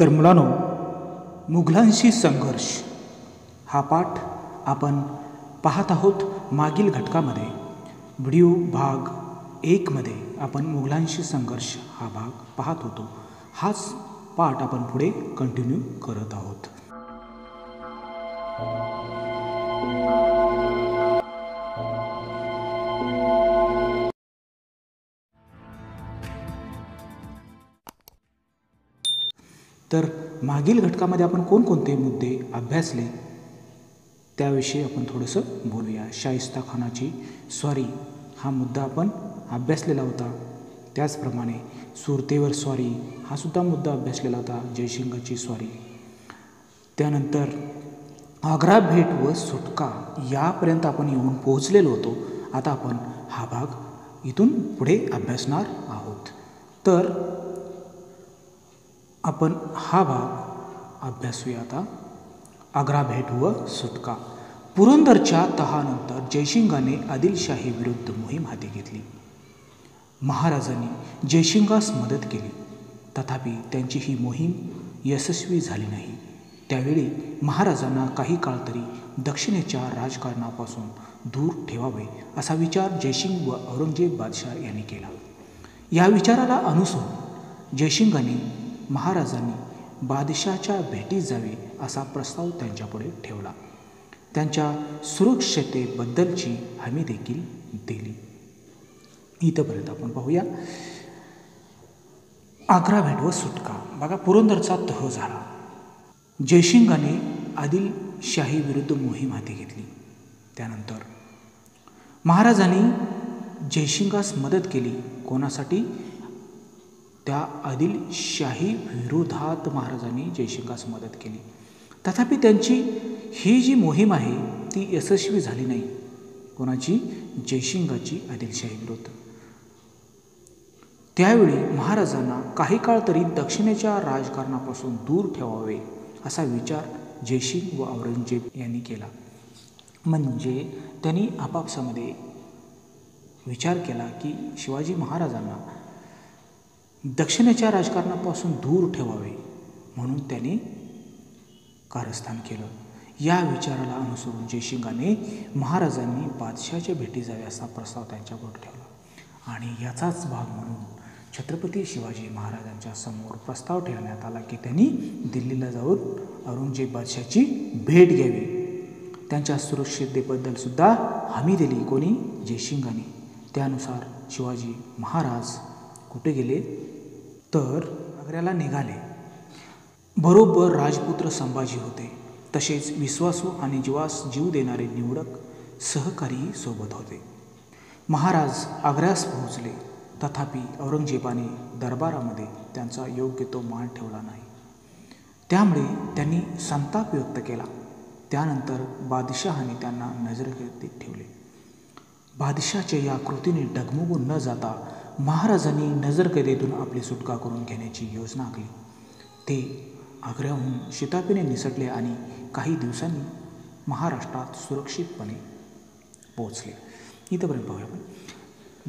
तर मुलांनो मुघलांशी संघर्ष. हा पाठ आपण पाहत आहोत मागील घटकामध्ये. व्हिडिओ भाग एकमध्ये आपण मुघलांशी संघर्ष हा भाग पाहत होतो. हाच पाठ आपण पुढे कंटिन्यू करत आहोत. तर मागील घटकामध्ये आपण कोणकोणते मुद्दे अभ्यासले? त्याविषयी आपण थोडंसं बोलूया. शाहिस्ता खानाची स्वारी हा मुद्दा आपण अभ्यासलेला होता. त्याचप्रमाणे सुरतेवर स्वारी हा सुद्धा मुद्दा अभ्यासलेला होता जयसिंगाची स्वारी. त्यानंतर आग्रा भेट व सुटका यापर्यंत आपण येऊन पोहोचलेलो होतो. आता आपण हा भाग इथून पुढे अभ्यासणार आहोत. तर आपण हा भाग अभ्यासूया आता. आग्रा भेट व सुटका. पुरंदरच्या तहानंतर जयशिंगाने आदिलशाही विरुद्ध मोहीम हाती घेतली. महाराजांनी जयशिंगास मदत केली. तथापि त्यांची ही मोहीम यशस्वी झाली नाही. त्यावेळी महाराजांना काही काळ तरी दक्षिणेच्या राजकारणापासून दूर ठेवावे असा विचार जयसिंग व औरंगजेब बादशाह यांनी केला. या विचाराला अनुसरून जयशिंगाने महाराजांनी बादशाच्या भेटी जावे असा प्रस्ताव त्यांच्यापुढे ठेवला. त्यांच्या सुरक्षतेबद्दलची हमी देखील दिली. इथंपर्यंत आपण पाहूया. आग्रा भेट व सुटका. बघा पुरंदरचा तह झाला. जयशिंगाने आदिलशाही विरुद्ध मोहीम हाती घेतली. त्यानंतर महाराजांनी जयशिंगास मदत केली. कोणासाठी? त्या आदिलशाही विरोधात महाराजांनी जयशिंगास मदत केली. तथापि त्यांची ही जी मोहीम आहे ती यशस्वी झाली नाही. कोणाची? जयशिंगाची आदिलशाही विरोध. त्यावेळी महाराजांना काही काळ तरी दक्षिणेच्या राजकारणापासून दूर ठेवावे असा विचार जयसिंग व औरंगजेब यांनी केला. म्हणजे त्यांनी आपापसामध्ये विचार केला की शिवाजी महाराजांना दक्षिणेच्या राजकारणापासून दूर ठेवावे म्हणून त्यांनी कारस्थान केलं. या विचाराला अनुसरून जयशिंगाने महाराजांनी बादशाच्या भेटी जावे असा प्रस्ताव त्यांच्यावर ठेवला. आणि याचाच भाग म्हणून छत्रपती शिवाजी महाराजांच्या समोर प्रस्ताव ठेवण्यात आला की त्यांनी दिल्लीला जाऊन औरंगजेब बादशाची भेट घ्यावी. त्यांच्या सुरक्षिततेबद्दल सुद्धा हमी दिली कोणी? जयशिंगाने त्यानुसार शिवाजी महाराज कुठे गेले? तर आग्र्याला निघाले. बरोबर राजपुत्र संभाजी होते. तसेच विश्वासू आणि जीवास जीव देणारे निवडक सहकारीही सोबत होते. महाराज आग्र्यास पोहोचले. तथापि औरंगजेबाने दरबारामध्ये त्यांचा योग्य तो मान ठेवला नाही. त्यामुळे त्यांनी संताप व्यक्त केला. त्यानंतर बादशहाने त्यांना नजरकेंद्रित ठेवले. बादशाच्या या कृतीने डगमगून न जाता महाराजांनी नजरकैदेतून आपली सुटका करून घेण्याची योजना आखली. ते आग्र्याहून शितापीने निसटले आणि काही दिवसांनी महाराष्ट्रात सुरक्षितपणे पोहोचले. इथंपर्यंत पाहूया आपण.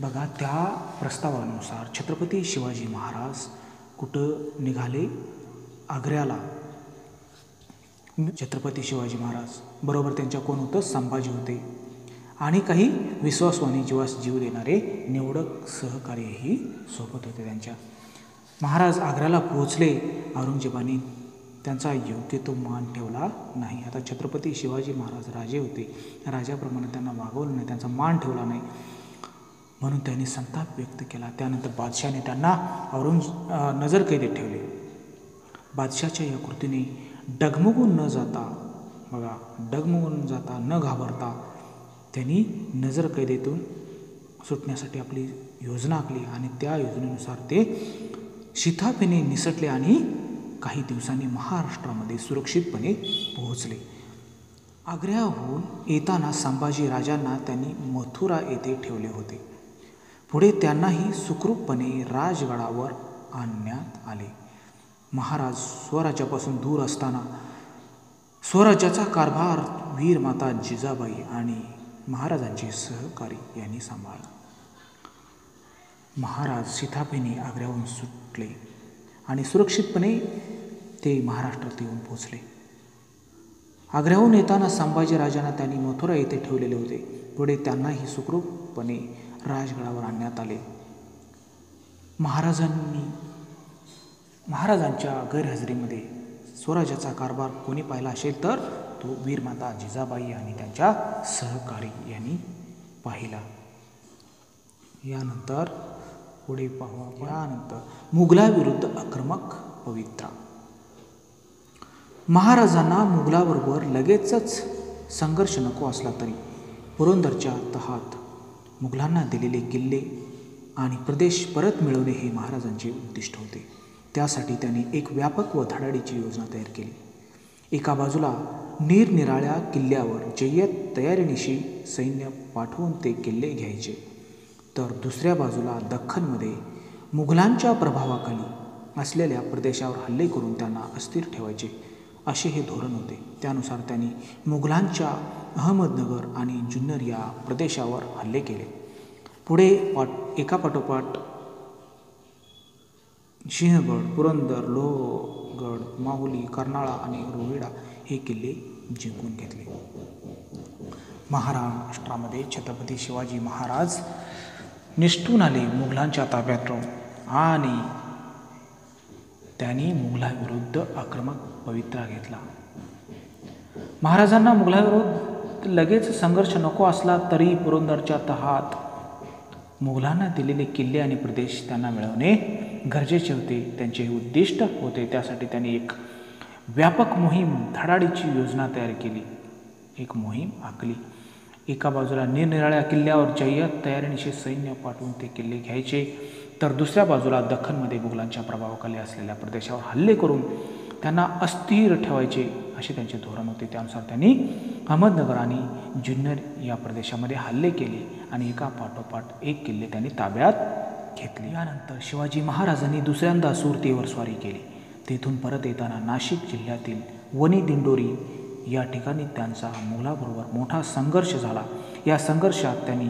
बघा त्या प्रस्तावानुसार छत्रपती शिवाजी महाराज कुठं निघाले? आग्र्याला. छत्रपती शिवाजी महाराज. बरोबर त्यांच्या कोण होतं? संभाजी होते. आणि काही विश्वासू आणि जीवास जीव देणारे निवडक सहकार्यही सोबत होते त्यांच्या. महाराज आग्र्याला पोहोचले औरंगजेबाने त्यांचा योग्य तो मान ठेवला नाही. आता छत्रपती शिवाजी महाराज राजे होते. राजाप्रमाणे त्यांना वागवलं नाही त्यांचा मान ठेवला नाही. म्हणून त्यांनी संताप व्यक्त केला. त्यानंतर बादशाने त्यांना औरंग नजरकैदेत ठेवले. बादशाच्या या कृतीने डगमगून न जाता बघा डगमगून जाता न घाबरता त्यांनी नजरकैदेतून सुटण्यासाठी आपली योजना आखली आणि त्या योजनेनुसार ते शिथाफेने निसटले आणि काही दिवसांनी महाराष्ट्रामध्ये सुरक्षितपणे पोहोचले. आग्र्याहून येताना संभाजी राजांना त्यांनी मथुरा येथे ठेवले होते. पुढे त्यांनाही सुखरूपपणे राजगडावर आणण्यात आले. महाराज स्वराज्यापासून दूर असताना स्वराज्याचा कारभार वीरमाता जिजाबाई आणि महाराजांचे सहकारी यांनी सांभाळला. महाराज सीतापेने आग्र्याहून सुटले आणि सुरक्षितपणे ते महाराष्ट्रात येऊन पोचले आग्र्याहून येताना संभाजीराजांना त्यांनी मथुरा येथे ठेवलेले होते. पुढे त्यांनाही सुखरूपपणे राजगडावर आणण्यात आले. महाराजांनी महाराजांच्या गैरहजेरीमध्ये स्वराज्याचा कारभार कोणी पाहिला असेल तर तो वीरमाता जिजाबाई आणि त्यांच्या सहकारी यांनी पाहिला. यानंतर पुढे पाहू आपण. यानंतर मुघलाविरुद्ध आक्रमक पवित्रा. महाराजांना मुघलाबरोबर लगेचच संघर्ष नको असला तरी पुरंदरच्या तहात मुघलांना दिलेले किल्ले आणि प्रदेश परत मिळवणे हे महाराजांचे उद्दिष्ट होते. त्यासाठी त्यांनी एक व्यापक व धडाडीची योजना तयार केली. एका बाजूला निरनिराळ्या किल्ल्यावर जय्यत तयारीनिशी सैन्य पाठवून ते किल्ले घ्यायचे. तर दुसऱ्या बाजूला दख्खनमध्ये मुघलांच्या प्रभावाखाली असलेल्या प्रदेशावर हल्ले करून त्यांना अस्थिर ठेवायचे असे हे धोरण होते. त्यानुसार त्यांनी मुघलांच्या अहमदनगर आणि जुन्नर या प्रदेशावर हल्ले केले. पुढे पाट एकापाठोपाठ सिंहगड पुरंदर लोहगड माहुली कर्नाळा आणि रोहिडा हे किल्ले जिंकून घेतले. महाराष्ट्रामध्ये छत्रपती शिवाजी महाराज निष्ठून आले मुघलांच्या ताब्यात आणि त्यांनी मुघलाविरुद्ध आक्रमक पवित्रा घेतला. महाराजांना मुघलाविरुद्ध लगेच संघर्ष नको असला तरी पुरंदरच्या तहात मुघलांना दिलेले किल्ले आणि प्रदेश त्यांना मिळवणे गरजेचे होते. त्यांचे हे उद्दिष्ट होते. त्यासाठी त्यांनी एक व्यापक मोहीम धडाडीची योजना तयार केली. एक मोहीम आखली. एका बाजूला निरनिराळ्या किल्ल्यावर जय्यत तयारीनिशी सैन्य पाठवून ते किल्ले घ्यायचे तर दुसऱ्या बाजूला दख्खनमध्ये मुघलांच्या प्रभावाखाली असलेल्या प्रदेशावर हल्ले करून त्यांना अस्थिर ठेवायचे असे त्यांचे धोरण होते. त्यानुसार त्यांनी अहमदनगर आणि जुन्नर या प्रदेशामध्ये हल्ले केले आणि एका पाठोपाठ एक किल्ले त्यांनी ताब्यात घेतले. यानंतर शिवाजी महाराजांनी दुसऱ्यांदा सुरतेवर स्वारी केली. तेथून परत येताना नाशिक जिल्ह्यातील वनी दिंडोरी या ठिकाणी त्यांचा मुलाबरोबर मोठा संघर्ष झाला. या संघर्षात त्यांनी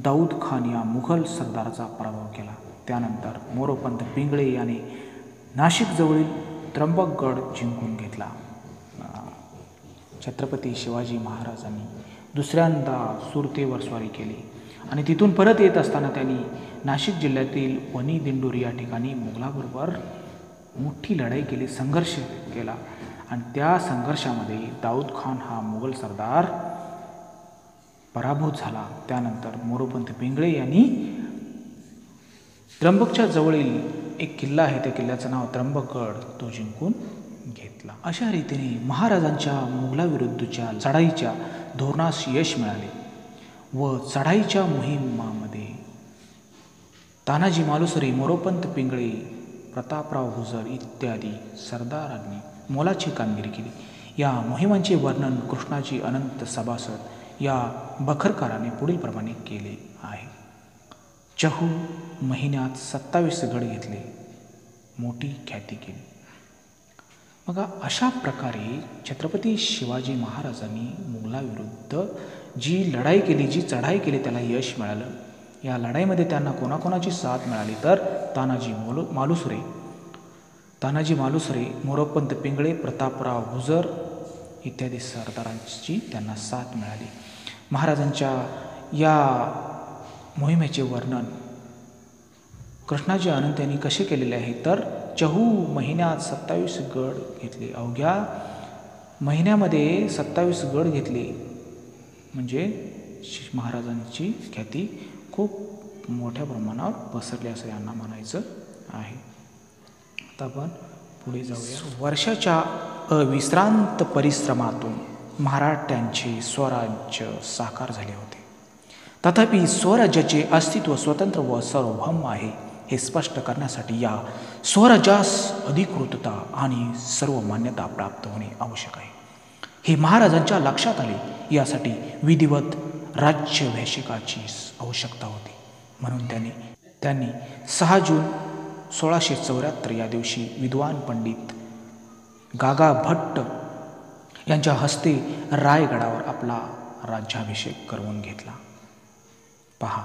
दाऊद खान या मुघल सरदाराचा पराभव केला. त्यानंतर मोरोपंत पिंगळे याने नाशिकजवळील त्र्यंबकगड जिंकून घेतला. छत्रपती शिवाजी महाराजांनी दुसऱ्यांदा सुरतेवर स्वारी केली आणि तिथून परत येत असताना त्यांनी नाशिक जिल्ह्यातील वनी दिंडोरी या ठिकाणी मुघलाबरोबर मोठी लढाई केली संघर्ष केला. आणि त्या संघर्षामध्ये दाऊद खान हा मुघल सरदार पराभूत झाला. त्यानंतर मोरोपंत पिंगळे यांनी त्र्यंबकच्या जवळील एक किल्ला आहे त्या किल्ल्याचं नाव त्र्यंबकगड. तो जिंकून घेतला. अशा रीतीने महाराजांच्या मुघलाविरुद्धच्या चढाईच्या धोरणास यश मिळाले व चढाईच्या मोहिमामध्ये तानाजी मालुसरी मोरोपंत पिंगळे प्रतापराव हुजर इत्यादी सरदारांनी मोलाची कामगिरी केली. या मोहिमांचे वर्णन कृष्णाजी अनंत सभासद या बखरकाराने पुढीलप्रमाणे केले आहे. चहू महिन्यात सत्तावीस गड घेतले. मोठी ख्याती केली. मग अशा प्रकारे छत्रपती शिवाजी महाराजांनी मुघलाविरुद्ध जी लढाई केली जी चढाई केली त्याला यश मिळालं. या लढाईमध्ये त्यांना कोणाकोणाची साथ मिळाली? तर तानाजी मोलू मालुसरे. तानाजी मालुसरे मोरोपंत पिंगळे प्रतापराव गुजर इत्यादी सरदारांची त्यांना साथ मिळाली. महाराजांच्या या मोहिमेचे वर्णन कृष्णाजी अनंत यांनी कसे केलेले आहे? तर चहू महिन्यात सत्तावीस गड घेतले. अवघ्या महिन्यामध्ये सत्तावीस गड घेतले. म्हणजे महाराजांची ख्याती खूप मोठ्या प्रमाणावर पसरले असं यांना म्हणायचं आहे. आता आपण पुढे जाऊया. वर्षाच्या अविश्रांत परिश्रमातून मराठ्यांचे स्वराज्य साकार झाले होते. तथापि स्वराज्याचे अस्तित्व स्वतंत्र व सार्वभौम आहे हे स्पष्ट करण्यासाठी या स्वराज्यास अधिकृतता आणि सर्व मान्यता प्राप्त होणे आवश्यक आहे. हे महाराजांच्या लक्षात आले यासाठी विधिवत राज्यभिषेकाची आवश्यकता होती. म्हणून त्यांनी त्यांनी सहा जून सोळाशे चौऱ्याहत्तर या दिवशी विद्वान पंडित गागा भट्ट यांच्या हस्ते रायगडावर आपला राज्याभिषेक करवून घेतला. पहा.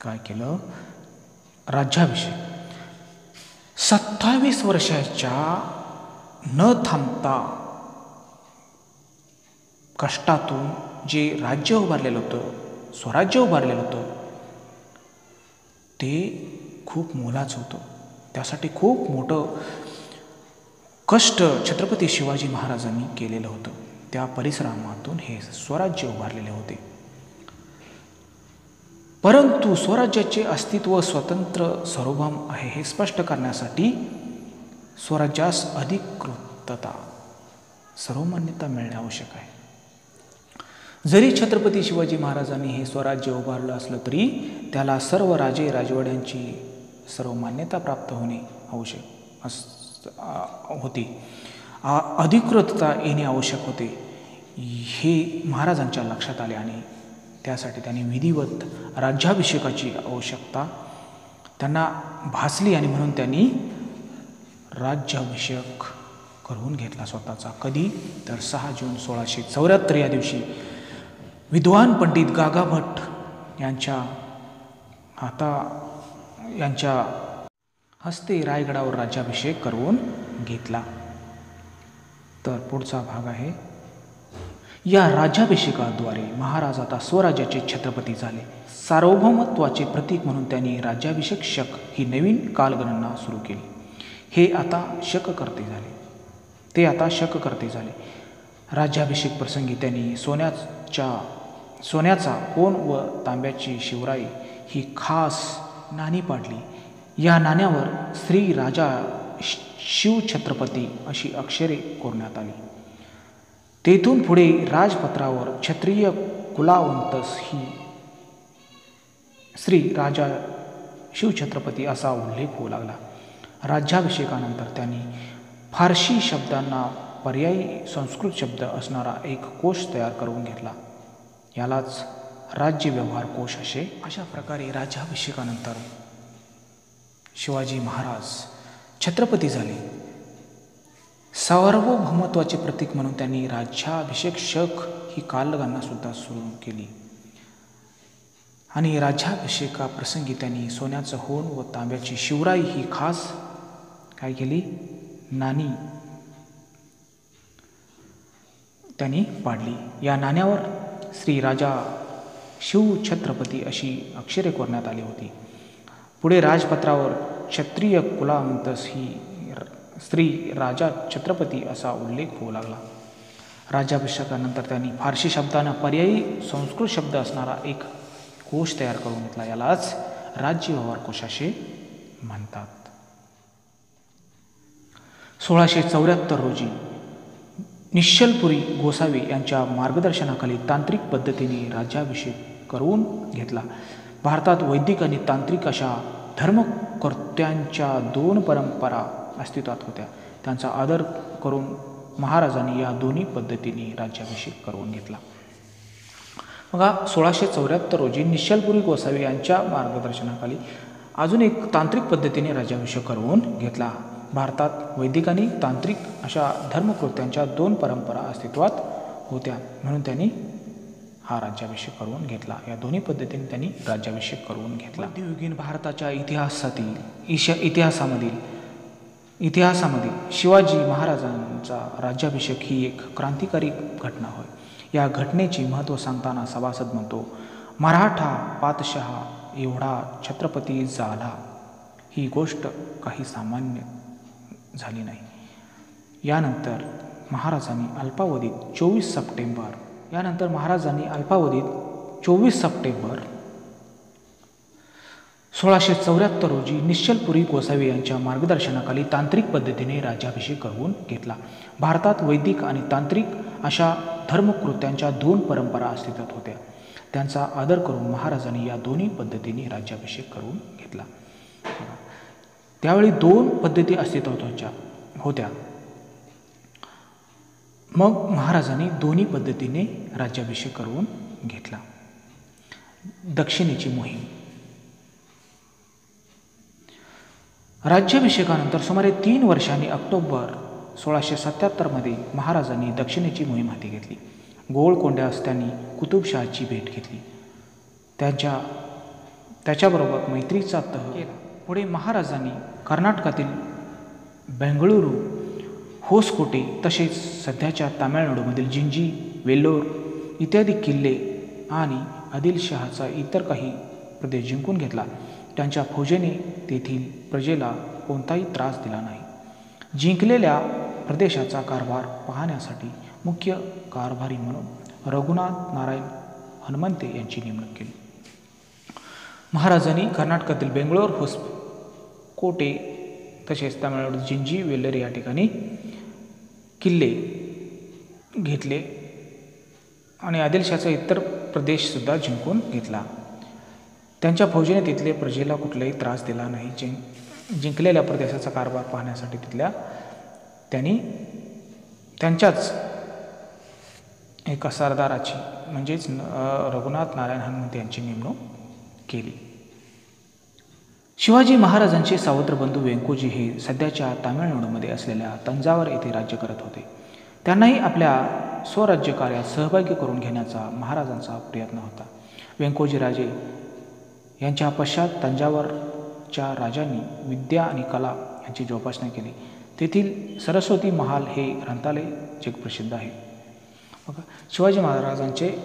काय केलं? राज्याभिषेक. सत्तावीस वर्षाच्या न थांबता कष्टातून जे राज्य उभारलेलं होतं स्वराज्य उभारलेलं होतं. ते खूप मोलाचं होतं. त्यासाठी खूप मोठं कष्ट छत्रपती शिवाजी महाराजांनी केलेलं होतं. त्या परिसरामातून हे स्वराज्य उभारलेले होते. परंतु स्वराज्याचे अस्तित्व स्वतंत्र सार्वभौम आहे हे स्पष्ट करण्यासाठी स्वराज्यास अधिकृतता सर्वमान्यता मिळणे आवश्यक आहे. जरी छत्रपती शिवाजी महाराजांनी हे स्वराज्य उभारलं असलं तरी त्याला सर्व राजे राजवाड्यांची सर्व मान्यता प्राप्त होणे आवश्यक अस होती. अधिकृतता येणे आवश्यक होते. हे महाराजांच्या लक्षात आले आणि त्यासाठी त्यांनी विधिवत राज्याभिषेकाची आवश्यकता त्यांना भासली आणि म्हणून त्यांनी राज्याभिषेक करून घेतला स्वतःचा. कधी? तर सहा जून सोळाशे चौऱ्याहत्तर या दिवशी विद्वान पंडित गागा भट्ट यांच्या हाता यांच्या हस्ते रायगडावर राज्याभिषेक करून घेतला. तर पुढचा भाग आहे. या राज्याभिषेकाद्वारे महाराज आता स्वराज्याचे छत्रपती झाले. सार्वभौमत्वाचे प्रतीक म्हणून त्यांनी राज्याभिषेक शक ही नवीन कालगणना सुरू केली. हे आता शक करते झाले. ते आता शक करते झाले. राज्याभिषेक प्रसंगी त्यांनी सोन्याच्या सोन्याचा कोण व तांब्याची शिवराई ही खास नाणी पाडली. या नाण्यावर श्री राजा शिवछत्रपती अशी अक्षरे कोरण्यात आली. तेथून पुढे राजपत्रावर क्षत्रिय कुलावंतस ही श्री राजा शिवछत्रपती असा उल्लेख होऊ लागला. राज्याभिषेकानंतर त्यांनी फारशी शब्दांना पर्यायी संस्कृत शब्द असणारा एक कोश तयार करून घेतला. यालाच राज्य व्यवहार कोश असे अशा प्रकारे राज्याभिषेकानंतर शिवाजी महाराज छत्रपती झाले. सार्वभौमत्वाचे प्रतीक म्हणून त्यांनी राज्याभिषेक शक ही कालगणना सुद्धा सुरू केली. आणि राज्याभिषेकाप्रसंगी त्यांनी सोन्याचं होण व तांब्याची शिवराई ही खास काय केली? नाणी त्यांनी पाडली. या नाण्यावर श्री राजा शिवछत्रपती अशी अक्षरे कोरण्यात आली होती. पुढे राजपत्रावर क्षत्रिय कुलांतस ही श्री राजा छत्रपती असा उल्लेख होऊ लागला. राज्याभिषेकानंतर त्यांनी फारशी शब्दानं पर्यायी संस्कृत शब्द असणारा एक कोश तयार करून घेतला. यालाच राज्य कोश असे म्हणतात. सोळाशे चौऱ्याहत्तर रोजी निश्चलपुरी गोसावी यांच्या मार्गदर्शनाखाली तांत्रिक पद्धतीने राज्याभिषेक करून घेतला. भारतात वैदिक आणि तांत्रिक अशा धर्मकर्त्यांच्या दोन परंपरा अस्तित्वात होत्या. त्यांचा आदर करून महाराजांनी या दोन्ही पद्धतीने राज्याभिषेक करून घेतला. बघा सोळाशे चौऱ्याहत्तर रोजी निश्चलपुरी गोसावी यांच्या मार्गदर्शनाखाली अजून एक तांत्रिक पद्धतीने राज्याभिषेक करून घेतला. भारतात वैदिक आणि तांत्रिक अशा धर्मकृत्यांच्या दोन परंपरा अस्तित्वात होत्या. म्हणून त्यांनी हा राज्याभिषेक करून घेतला. या दोन्ही पद्धतीने त्यांनी राज्याभिषेक करून घेतला. मध्ययुगीन भारताच्या इतिहासातील इशा इतिहासामधील इतिहासामध्ये शिवाजी महाराजांचा राज्याभिषेक ही एक क्रांतिकारी घटना होय. या घटनेची महत्त्व सांगताना सभासद म्हणतो मराठा पातशहा एवढा छत्रपती झाला. ही गोष्ट काही सामान्य झाली नाही. यानंतर महाराजांनी अल्पावधीत चोवीस सप्टेंबर यानंतर महाराजांनी अल्पावधीत चोवीस सप्टेंबर सोळाशे चौऱ्याहत्तर रोजी निश्चलपुरी गोसावी यांच्या मार्गदर्शनाखाली तांत्रिक पद्धतीने राज्याभिषेक करून घेतला. भारतात वैदिक आणि तांत्रिक अशा धर्मकृत्यांच्या दोन परंपरा अस्तित्वात होत्या. त्यांचा आदर करून महाराजांनी या दोन्ही पद्धतीने राज्याभिषेक करून त्यावेळी दोन पद्धती अस्तित्वात होत्या. होत्या मग महाराजांनी दोन्ही पद्धतीने राज्याभिषेक करून घेतला. दक्षिणेची मोहीम. राज्याभिषेकानंतर सुमारे तीन वर्षांनी ऑक्टोबर सोळाशे सत्याहत्तरमध्ये महाराजांनी दक्षिणेची मोहीम हाती घेतली. गोळकोंड्यास त्यांनी कुतुबशहाची भेट घेतली. त्यांच्या त्याच्याबरोबर मैत्रीचा तह केला पुढे महाराजांनी कर्नाटकातील बेंगळुरू होसकोटे तसेच सध्याच्या तामिळनाडूमधील जिंजी वेल्लोर इत्यादी किल्ले आणि आदिलशहाचा इतर काही प्रदेश जिंकून घेतला. त्यांच्या फौजेने तेथील प्रजेला कोणताही त्रास दिला नाही. जिंकलेल्या प्रदेशाचा कारभार पाहण्यासाठी मुख्य कारभारी म्हणून रघुनाथ नारायण हनुमंते यांची नेमणूक केली. महाराजांनी कर्नाटकातील बेंगळोर होस कोटे तसेच तामिळनाडू जिंजी वेल्लर या ठिकाणी किल्ले घेतले आणि आदिलशाचा इतर प्रदेशसुद्धा जिंकून घेतला. त्यांच्या फौजेने तिथले प्रजेला कुठलाही त्रास दिला नाही. जिंक जिंकलेल्या प्रदेशाचा कारभार पाहण्यासाठी तिथल्या त्यांनी त्यांच्याच एका सरदाराची म्हणजेच रघुनाथ नारायण हनुमंत यांची नेमणूक केली. शिवाजी महाराजांचे सावत्र बंधू व्यंकोजी हे सध्याच्या तामिळनाडूमध्ये असलेल्या तंजावर येथे राज्य करत होते. त्यांनाही आपल्या स्वराज्य कार्यात सहभागी करून घेण्याचा महाराजांचा प्रयत्न होता. व्यंकोजी राजे यांच्या पश्चात तंजावरच्या राजांनी विद्या आणि कला यांची जोपासना केली. तेथील सरस्वती महाल हे ग्रंथालय जगप्रसिद्ध आहे. मग शिवाजी महाराजांचे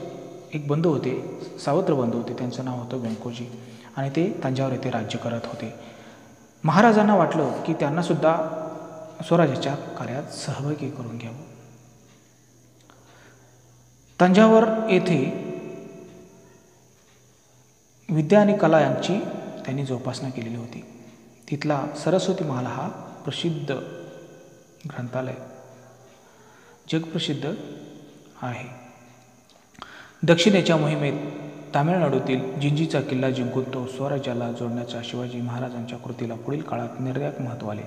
एक बंधू होते सावत्र बंधू होते त्यांचं नाव होतं व्यंकोजी आणि ते तंजावर येथे राज्य करत होते. महाराजांना वाटलं की त्यांनासुद्धा स्वराज्याच्या कार्यात सहभागी करून घ्यावं. तंजावर येथे विद्या आणि कला यांची त्यांनी जोपासना केलेली होती. तिथला सरस्वती महाल हा प्रसिद्ध ग्रंथालय जगप्रसिद्ध आहे. दक्षिणेच्या मोहिमेत तामिळनाडूतील जिंजीचा किल्ला जिंकून तो स्वराज्याला जोडण्याच्या शिवाजी महाराजांच्या कृतीला पुढील काळात निर्णायक महत्त्व आले.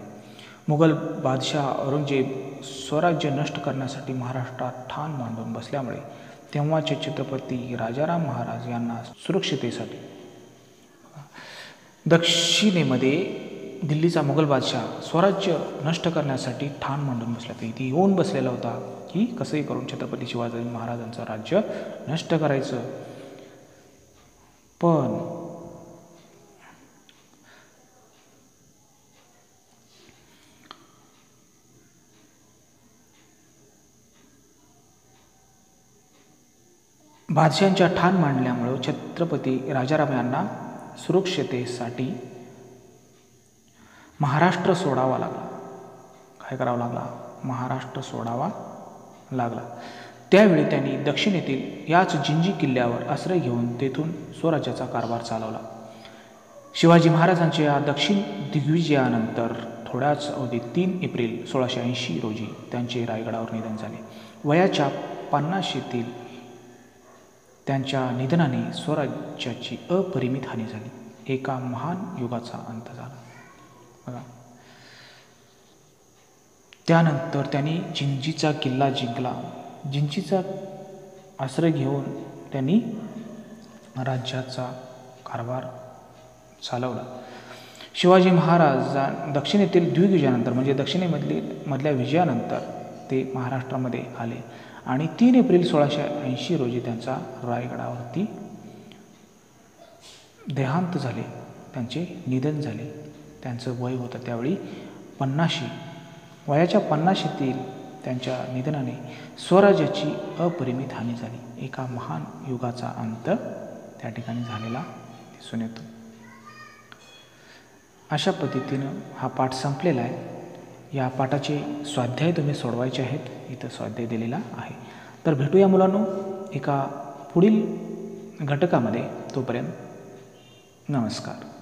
मुघल बादशाह औरंगजेब स्वराज्य नष्ट करण्यासाठी महाराष्ट्रात ठाण मांडून बसल्यामुळे तेव्हाचे छत्रपती राजाराम महाराज यांना सुरक्षितेसाठी दक्षिणेमध्ये दिल्लीचा मुघल बादशाह स्वराज्य नष्ट करण्यासाठी ठाण मांडून बसला. इथे येऊन बसलेला होता की कसंही करून छत्रपती शिवाजी महाराजांचं राज्य नष्ट करायचं. पण बादशांच्या ठाण मांडल्यामुळं छत्रपती राजाराम यांना सुरक्षितेसाठी महाराष्ट्र सोडावा लागला. काय करावा लागला? महाराष्ट्र सोडावा लागला. त्यावेळी त्यांनी दक्षिणेतील याच जिंजी किल्ल्यावर आश्रय घेऊन तेथून स्वराज्याचा कारभार चालवला. शिवाजी महाराजांच्या दक्षिण दिग्विजयानंतर थोड्याच अवधीत तीन एप्रिल सोळाशे ऐंशी रोजी त्यांचे रायगडावर निधन झाले. वयाच्या पन्नाशीतील त्यांच्या निधनाने स्वराज्याची अपरिमित हानी झाली. एका महान युगाचा अंत झाला. बघा. त्यानंतर त्यांनी जिंजीचा किल्ला जिंकला. जिंजीचा आश्रय घेऊन त्यांनी राज्याचा कारभार चालवला. शिवाजी महाराज दक्षिणेतील द्विविजयानंतर म्हणजे दक्षिणेमधली मधल्या विजयानंतर ते महाराष्ट्रामध्ये आले आणि तीन एप्रिल सोळाशे ऐंशी रोजी त्यांचा रायगडावरती देहांत झाले. त्यांचे निधन झाले. त्यांचं वय होतं त्यावेळी पन्नाशी. वयाच्या पन्नाशीतील त्यांच्या निधनाने स्वराज्याची अपरिमित हानी झाली. एका महान युगाचा अंत त्या ठिकाणी झालेला दिसून येतो. अशा पद्धतीनं हा पाठ संपलेला आहे. या पाठाचे स्वाध्याय तुम्ही सोडवायचे आहेत. इथं स्वाध्याय दिलेला आहे. तर भेटूया मुलांनो एका पुढील घटकामध्ये. तोपर्यंत नमस्कार.